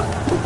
Oh!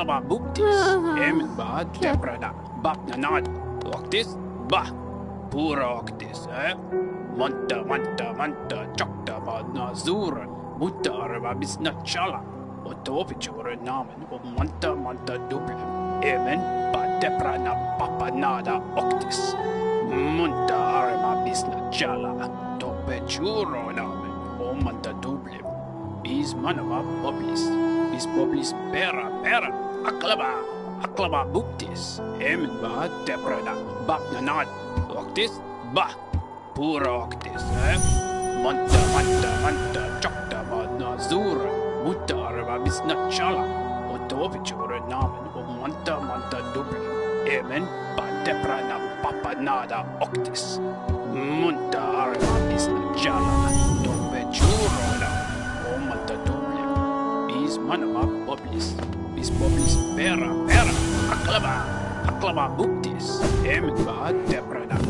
Aklaba buktis, emin ba teprada, bak nanad, oktis, bah, pura oktis, eh? Manta, manta, manta, chokta ba nazura, mutta arva bisna chala, otopi chura namen, o manta, manta duble, emin ba teprada, papa nada oktis. Munta arma bisna chala, tope churro namen, o manta duble, bis manava poblis, bis poblis pera, pera, aklaba, aklaba buktis, emin ba teprada, bak nanad, oktis, bah, pura oktis, eh? Manta, manta, manta, chokta ba nazura, mutta arva bisna chala, o topi churro namen, o manta, manta duble, emin ba teprada, papa nada oktis. Munta arma bisna chala, tope churro namen, o manta duble, bis manava poblis, bis poblis pera, pera, aklaba, aklaba buktis, emin ba teprada,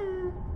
嗯。